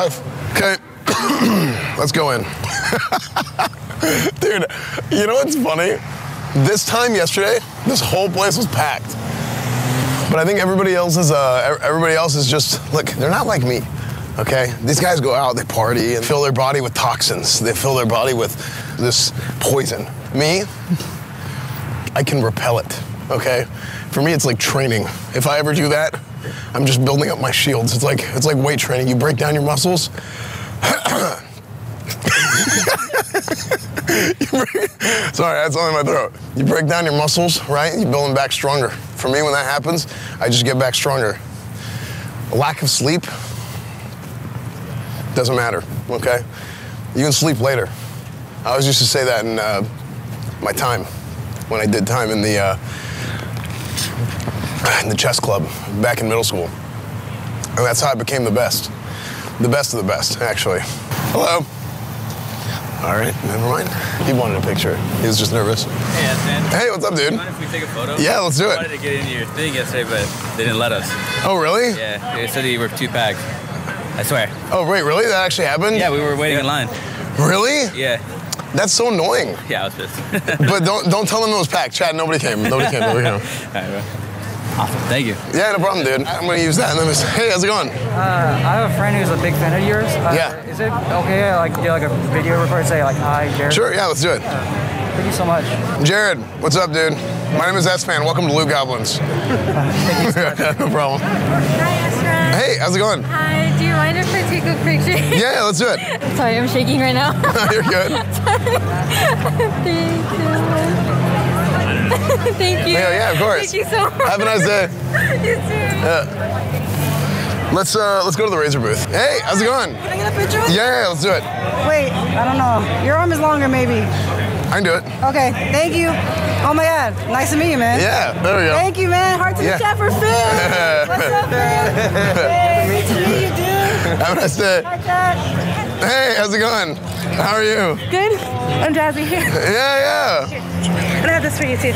live? Okay. Let's go in. Dude, you know what's funny? This time yesterday, this whole place was packed. But I think everybody else is uh, everybody else is just look, they're not like me. Okay? These guys go out, they party and fill their body with toxins. They fill their body with this poison. Me, I can repel it. Okay? For me it's like training. If I ever do that, I'm just building up my shields. It's like it's like weight training. You break down your muscles. break, sorry, that's only my throat. You break down your muscles, right? You build them back stronger. For me, when that happens, I just get back stronger. Lack of sleep doesn't matter, okay? You can sleep later. I always used to say that in uh, my time, when I did time in the uh, in the chess club back in middle school. And that's how I became the best. The best of the best, actually. Hello. All right, never mind. He wanted a picture. He was just nervous. Hey, man. Hey, what's up, dude? Mind if we take a photo? Yeah, let's do it. I wanted to get into your thing yesterday, but they didn't let us. Oh, really? Yeah, they said you were too packed. I swear. Oh, wait, really? That actually happened? Yeah, we were waiting in line. Really? Yeah, That's so annoying. yeah, I was pissed. But don't don't tell them it was packed. Chad, nobody came. Nobody came. Nobody came. All right, bro. Awesome. Thank you. Yeah, no problem, dude. I'm gonna use that. And then it's, hey, how's it going? Uh, I have a friend who's a big fan of yours. Uh, Yeah. Is it okay, like, do like a video record, say like, hi, Jared? Sure, yeah, let's do it. Thank you so much. Jared, what's up, dude? My name is Esfand. Welcome to Loot Goblins. no problem. Hi, Astra. Hey, how's it going? Hi. Do you mind if I take a picture? Yeah, let's do it. Sorry, I'm shaking right now. You're good. Thank you. Thank you. Yeah, yeah, of course. Thank you so much. Have a nice day. You too. Let's uh, let's go to the Razer booth. Hey, how's it going? Can I get a picture with you? Yeah, let's do it. Wait, I don't know. Your arm is longer, maybe. I can do it. Okay, thank you. Oh my God, nice to meet you, man. Yeah, there we go. Thank you, man. Heart to Yeah. the chat for. What's up, Finn? Hey, great to meet you, dude. Have a nice day. Chat. Hey, how's it going? How are you? Good. I'm Jazzy here. Yeah, yeah. And I have this for you too.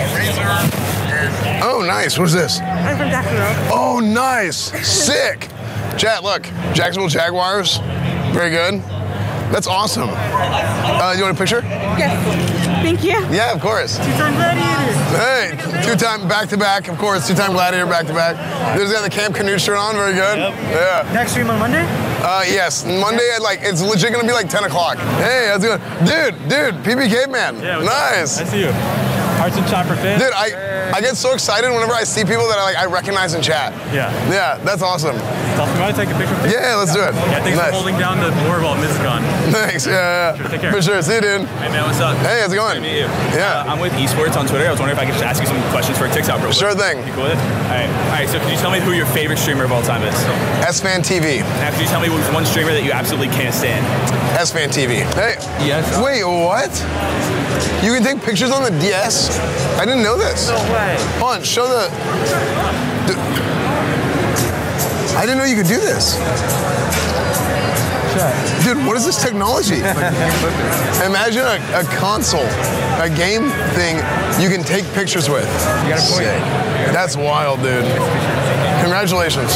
Oh, nice. What's this? I'm from Jacksonville. Oh, nice. Sick. Chat, look. Jacksonville Jaguars. Very good. That's awesome. Uh, you want a picture? Yes. Thank you. Yeah, of course. Two-time gladiator. Hey, two-time back-to-back, of course. Two-time Gladiator back-to-back. There's got the Camp Canute shirt on. Very good. Yep. Yeah. Next stream on Monday? Uh, yes. Monday at like it's legit gonna be like 10 o'clock. Hey, how's it going, dude? Dude, PB man. Yeah, what's up? nice. I see you. Hearts and chopper fit. Dude, I I get so excited whenever I see people that I like I recognize in chat. Yeah. Yeah, that's awesome. Tell me, want to take a picture? with you? Yeah, let's do it. Yeah, thanks nice. for holding down the board while Miss gone. Thanks. Yeah, yeah. Sure, take care. For sure. See you, dude. Hey, man, what's up? Hey, how's it going? Good to meet you. Yeah. Uh, I'm with Esports on Twitter. I was wondering if I could just ask you some questions for a TikTok real quick. Sure thing. You cool with it? All right. All right. So, could you tell me who your favorite streamer of all time is? EsfandTV. Now, could you tell me who's one streamer that you absolutely can't stand? EsfandTV. Hey. Yes. Wait, what? You can take pictures on the DS? I didn't know this. No way. Hold on, show the. I didn't know you could do this. Dude, what is this technology? Imagine a, a console, a game thing you can take pictures with. You got a point. That's wild, dude. Congratulations.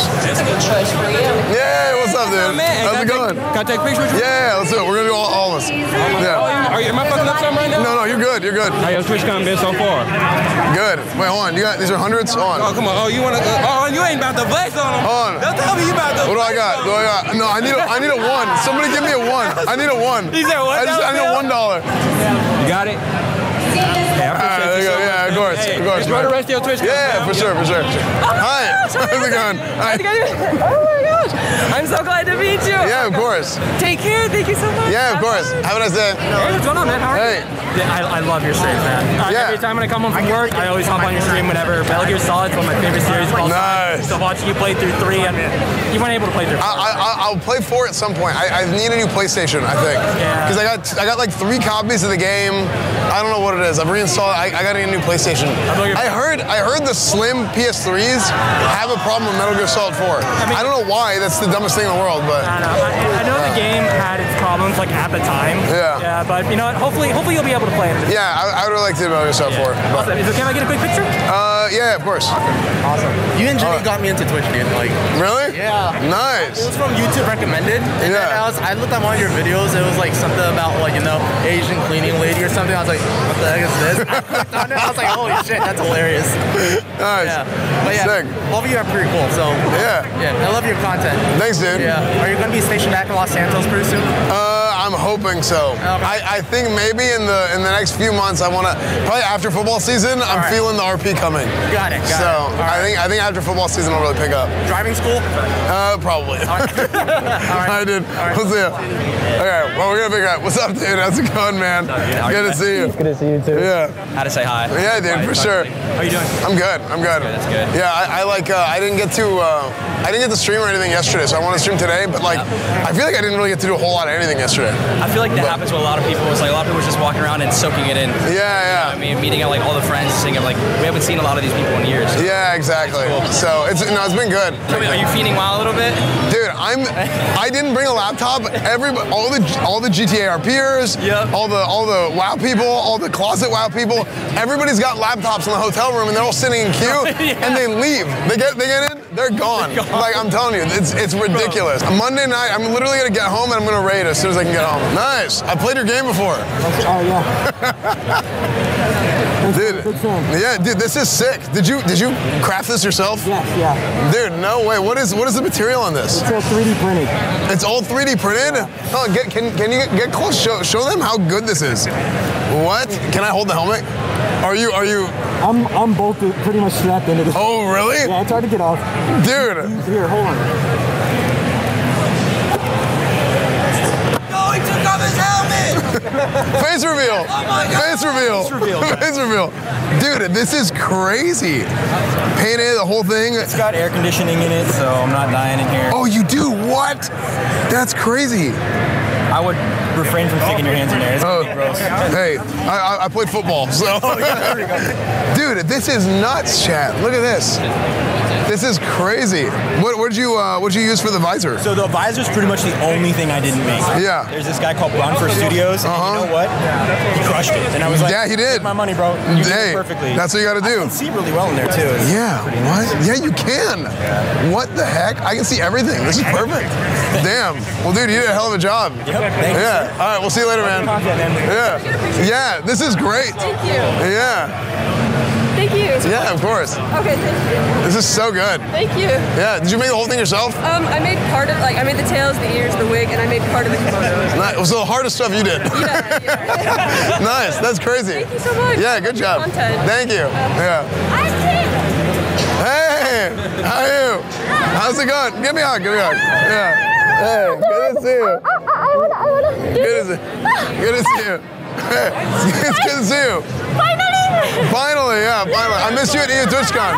Yeah, what's up, dude? How's it going? Can I take a picture with you? Yeah, let's do it. We're gonna do all, all of us. Yeah. Oh, are you, am I fucking up something right now? No, no, you're good. You're good. How your TwitchCon been so far? Good. Wait, hold on. You got these are hundreds. Hold Oh, come on. Oh, you want to? oh, you ain't about to flex on them. Hold on. Don't tell me you about to. What do I got? What do I got? No, I need a I need a one. Somebody give me a one. I need a one. He said one I just I need a one dollar. You got it. Yeah, I All right, there you go. Yeah, of course, Hey, of course. enjoy the man. rest of your Twitch. Yeah, for sure, for sure. Hi. How's it going? Hi. Oh my gosh. I'm so glad to meet you. Yeah, of course. Take care. Thank you so much. Yeah, of course. Have a nice day. Hey, what's going on, man? How are Hey. you? Yeah, I, I love your streams, man. Uh, Yeah. Every time when I come home from work, I always hop on your stream whenever. Metal Gear Solid's one of my favorite series of all time. Nice. So watching you play through three, I mean, you weren't able to play through. I, I, I'll play four at some point. I, I need a new PlayStation, I think, Yeah. because I got I got like three copies of the game. I don't know what it is. I've reinstalled. I, I got to get a new PlayStation. I heard I heard the slim PS3s have a problem with Metal Gear Solid 4. I, mean- don't know why. That's the dumbest thing in the world, but I know. I, I know the game had its problems like at the time. Yeah. Yeah, but you know what? Hopefully, hopefully you'll be able to play it. yeah, I, I would like to Metal Gear Solid 4. But, Awesome. Is it if I get a quick picture? uh, Uh, yeah, of course. Awesome. You and Jimmy Oh. got me into Twitch, dude. Like, Really? yeah. Nice. It was from YouTube recommended, and then Yeah. I was I looked at one of your videos. It was like something about like you know Asian cleaning lady or something. I was like, what the heck is this? I clicked on it. I was like, holy shit, that's hilarious. Nice. Yeah, but yeah, Sick. both of you are pretty cool. So Yeah. yeah, I love your content. Thanks, dude. Yeah, are you gonna be stationed back in Los Santos pretty soon? Uh, I'm hoping so. Okay. I, I think maybe in the in the next few months I want to probably after football season I'm right. feeling the RP coming. Got it. Got so it. I right. think I think after football season I'll really pick up. Driving school. Uh, probably. All right. I did. We'll see ya. Okay, well we're gonna figure out what's up, dude. How's it going, man? How Good to see you. Good to see you too. Yeah. How to say hi? Yeah, dude, for sure. How you doing? I'm good. I'm good. That's good. Yeah, I, I like. Uh, I didn't get to. Uh, I didn't get to stream or anything yesterday, so I want to stream today. But like, I feel like I didn't really get to do a whole lot of anything yesterday. I feel like that happens with a lot of people. It's like a lot of people are just walking around and soaking it in. Yeah, yeah. I mean, meeting out like all the friends, seeing it like we haven't seen a lot of these people in years. Yeah, exactly. So it's no, it's been good. Are you feeding wild a little bit? Dude, I'm. I didn't bring a laptop. Every all the all the GTA RPers, Yep. all the all the WoW people, all the closet WoW people. Everybody's got laptops in the hotel room, and they're all sitting in queue, Yeah. and they leave. They get they get in, they're gone. Like I'm telling you, it's it's ridiculous. Monday night, I'm literally gonna get home and I'm gonna raid as soon as I can get home. Nice. I played your game before. Oh yeah. Dude, Big fan. yeah, dude, this is sick. Did you did you craft this yourself? Yes, yeah. Dude, no way. What is what is the material on this? It's all 3D printed. It's all 3D printed. Oh, get, can can you get, close? Show show them how good this is. What? Can I hold the helmet? Are you are you? I'm I'm both pretty much strapped into this. Oh, really, Yeah, it's hard to get off. dude? Here, hold on. Oh Face reveal. Face reveal. Face reveal. Face reveal. Dude, this is crazy. Painted the whole thing. It's got air conditioning in it, so I'm not dying in here. Oh, you do what? That's crazy. I would refrain from sticking your hands in there. It's Oh, gross. hey, I, I, I played football, so. Oh, Dude, this is nuts, chat. Look at this. This is crazy. What what'd you uh, what'd you use for the visor? So the visor is pretty much the only thing I didn't make. Yeah. There's this guy called Bronford Studios, Uh-huh. you know what? He crushed it. And I was like, Yeah, he did. My money, bro. You did Hey, it perfectly. that's what you gotta do. I can see really well in there too. It's Yeah, pretty what? nice. Yeah, you can. What the heck? I can see everything. This is perfect. Damn. Well, dude, you did a hell of a job. Yep, thank you, Yeah. All right, we'll see you later, man. Man. Yeah. Yeah, this is great. Thank you. Yeah. You. Yeah, of course. Okay, thank you. This is so good. Thank you. Yeah. Did you make the whole thing yourself? Um, I made part of like I made the tails, the ears, the wig, and I made part of the kimono. Nice. So the hardest stuff you did. Yeah, yeah. nice. That's crazy. Thank you so much. Yeah, good job. Content. Thank you. Yeah. I Hey, how are you? How's it going? Give me a hug. Give me a hug. Yeah. Hey, good to see you. I wanna, I wanna. Good to see. Good to see you. It's good to see you. Finally. Finally, yeah, finally. I missed you at EU TwitchCon.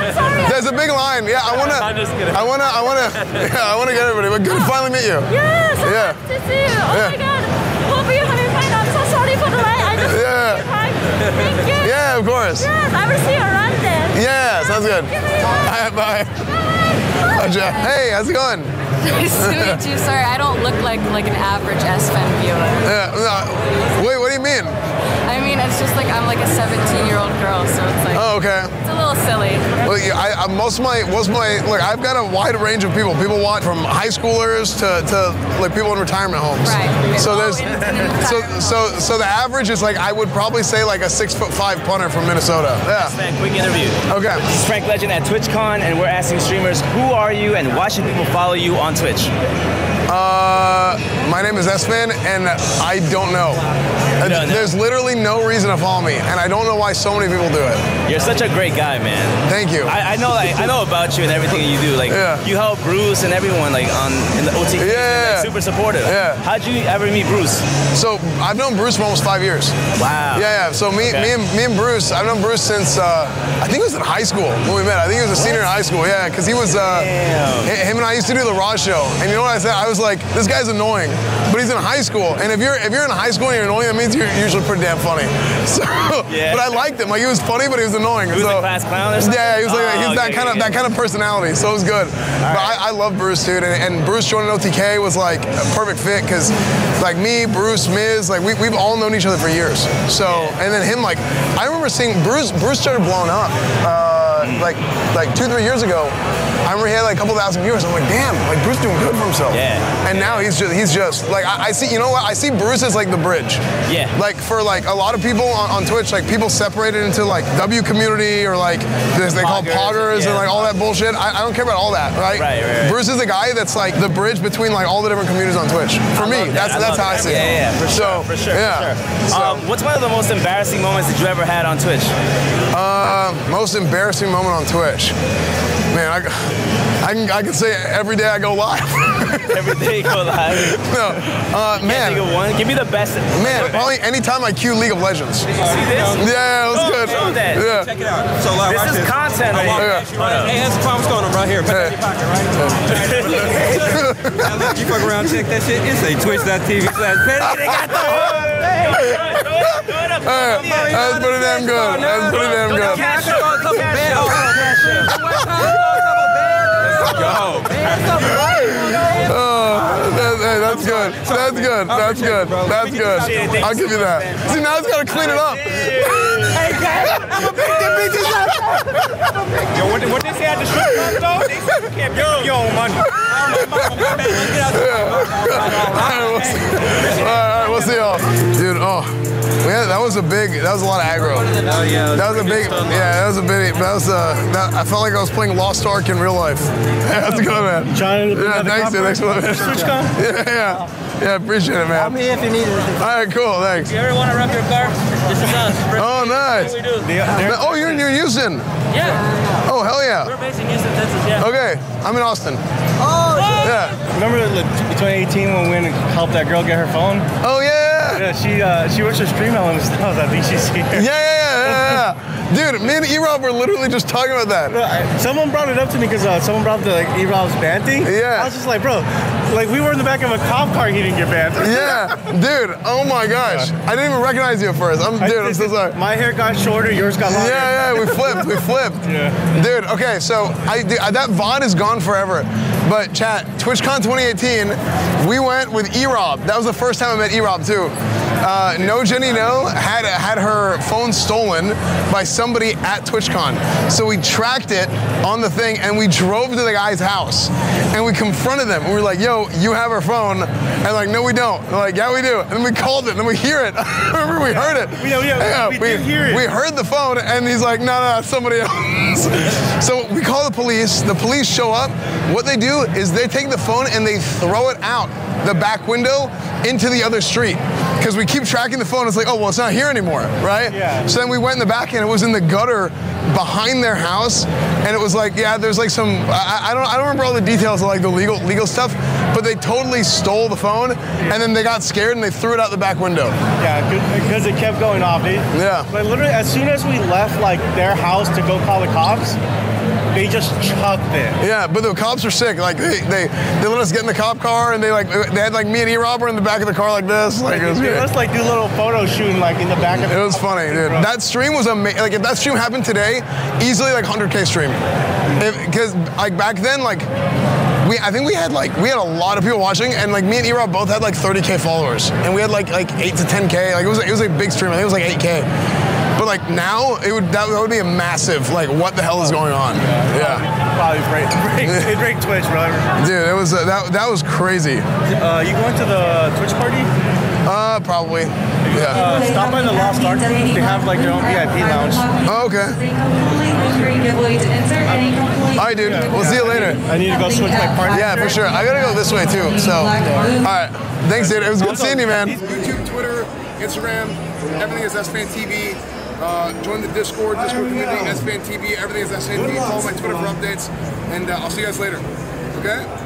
There's a big line. Yeah, I wanna. I'm just kidding. I wanna. I wanna. Yeah, I wanna get everybody. But good to finally meet you. Yes. I'm Yeah. happy to see you. Oh Yeah. my god. Hope you're having fun. I'm so sorry for the wait. I just Yeah. Thank you. Yeah, of course. Yes, I will see you around then. Yeah, sounds good. Give me. Bye. Bye. Bye, Hey, how's it going? Nice to meet you. Sorry, I don't look like like an average Esfand viewer. Yeah. No, wait, what do you mean? I mean, it's just like I'm like a 17 year old girl, so it's like Oh, okay. it's a little silly. Well, yeah, I, I, most of my, most of my, look, I've got a wide range of people. People want from high schoolers to, to like people in retirement homes. Right. So Oh, there's, in- in so, so, so the average is like, I would probably say like a six foot five punter from Minnesota. Yeah. Man, quick interview. Okay. This is Frank Legend at TwitchCon, and we're asking streamers, who are you and why should people follow you on Twitch? Uh, my name is Esfand, and I don't know. don't know. There's literally no reason to follow me, and I don't know why so many people do it. You're such a great guy, man. Thank you. I, I know, like, I know about you and everything you do. Like, Yeah. you help Bruce and everyone, like, on in the OTK. Yeah. Like, super supportive. Yeah. How'd you ever meet Bruce? So I've known Bruce for almost five years. Wow. Yeah, yeah. So me, Okay. me, and, me and Bruce, I've known Bruce since uh, I think it was in high school when we met. I think he was a senior in high school. Yeah, because he was. Uh, Damn. him and I used to do the Raw show, and you know what I said? I was like, this guy's annoying, but he's in high school, and if you're if you're in high school and you're annoying, that means you're usually pretty damn funny. So, Yeah. but I liked him. Like he was funny, but he was annoying. He was so, a class clown or something? Yeah, he was like Oh, he's that okay, kind of okay. that kind of personality. So it was good. but I, I love Bruce, dude, and, and Bruce joining OTK was like a perfect fit because like me, Bruce, Miz, like we, we've all known each other for years. So and then him, like I remember seeing Bruce. Bruce started blowing up. Uh, uh, like like two three years ago. I remember he had like a couple thousand viewers. I'm like, damn, like Bruce doing good for himself. Yeah. And now he's just he's just like I, I see. You know what? I see Bruce as like the bridge. Yeah. Like for like a lot of people on, on Twitch, like people separated into like W community or like this they call Poggers, poggers and like all that bullshit. I, I don't care about all that, right? Right, right, right. Bruce is the guy that's like the bridge between like all the different communities on Twitch. For me, that. that's I that's love how I that. see it. Yeah, yeah, for sure, So, for sure, yeah. for sure. So, Um, what's one of the most embarrassing moments that you ever had on Twitch? uh, most embarrassing moment on Twitch. Man, I, I can I can say every day I go live. Every day you go live. no, uh, Can't man, think of one. Give me the best. man, probably anytime I queue League of Legends. Did you see this? Yeah, yeah, it was Oh, good. show that. Yeah. Check it out. So live This right is here. content right here. Yeah. right Hey, that's the problem. What's going on right here? Put that in your pocket, right? Now, look, you fuck around, check that shit. It's a twitch.tv slash petty. They got the Hey, that's pretty damn good. That's pretty damn Go. Oh, that- hey, that's good. That's good. That's good. That's good. I'll give you that. See, now it's got to clean it up. Yo, what, what they say at the strip club, though? They said you can't bring your own money. All right, we'll see y'all. Dude, oh. Yeah, that was a big, that was a lot of aggro. Oh, yeah. That was a big, yeah, that was a big, that was, uh, that, I felt like I was playing Lost Ark in real life. Yeah, that's good, man. Trying to Yeah, thanks, dude. Thanks for the TwitchCon? Yeah, yeah. Yeah, appreciate it, man. I'm here if you need it. All right, cool, thanks. If You ever want to rub your car? This is us. Oh, nice. we do. Oh, you're in New Houston. Yeah. Oh, hell yeah. We're based in Houston, Texas, yeah. Okay, I'm in Austin. Oh, Yeah. Remember like, 2018 when we helped that girl get her phone? Oh, yeah. Yeah, she uh, she works for StreamElements now. I think she's here. Yeah, yeah, yeah, yeah, yeah. Dude, me and E-Rob were literally just talking about that. I- Someone brought it up to me because uh, someone brought up the like E-Rob's band thing. Yeah. I was just like, bro, like we were in the back of a cop car he didn't get banned. Yeah, dude. Oh my gosh, I didn't even recognize you at first. I'm, dude. I'm did- so sorry. My hair got shorter, yours got longer. Yeah, yeah, we flipped, we flipped. Yeah. Dude, okay, so I dude, that VOD is gone forever. But chat, TwitchCon 2018, we went with E-Rob. That was the first time I met E-Rob too. Uh, no Jenny No had had her phone stolen by somebody at TwitchCon. So we tracked it on the thing and we drove to the guy's house and we confronted them. And We were like, "Yo, you have her phone?" And like, "No, we don't." They're like, "Yeah, we do." And then we called it and we hear it. Remember, we heard it. Yeah, yeah, we did hear it. We heard the phone and he's like, no, no, it's somebody else. so we call the police. The police show up. What they do is they take the phone and they throw it out the back window into the other street. Because we keep tracking the phone. It's like, oh, well, it's not here anymore, right? Yeah. So then we went in the back and it was in the gutter behind their house. And it was like, yeah, there's like some, I, I don't, I don't remember all the details of like the legal, legal stuff, but they totally stole the phone and then they got scared and they threw it out the back window. Yeah, because it kept going off. Yeah. But literally, as soon as we left like their house to go call the cops, they just chucked it. Yeah, but the cops are sick. Like they, they, they let us get in the cop car, and they like they had like me and E Robber in the back of the car like this. Like it was, They let us like do little photo shooting like in the back of it was funny, dude. That stream was amazing. Like if that stream happened today, easily like 100k stream. Because like back then, like we, I think we had like we had a lot of people watching, and like me and E Rob both had like 30k followers, and we had like like eight to 10k. Like it was it was a big stream. I think it was like 8k. But like now, it would that would be a massive like what the hell is going on? Yeah. Probably break, break, it break Twitch, bro. Dude, it was uh, that that was crazy. Uh, you going to the Twitch party? Uh, probably. Yeah. Uh, stop by the Lost Ark. They have like their own VIP lounge. Oh, okay. All right, dude. We'll see you later. I need to go switch my partner. Yeah, for sure. I gotta go this way too. So, all right. Thanks, dude. It was good seeing you, man. YouTube, Twitter, Instagram, everything is EsfandTV. Uh, join the Discord, Discord community, EsfandTV. Everything is EsfandTV. Follow my Twitter for updates, and uh, I'll see you guys later. Okay.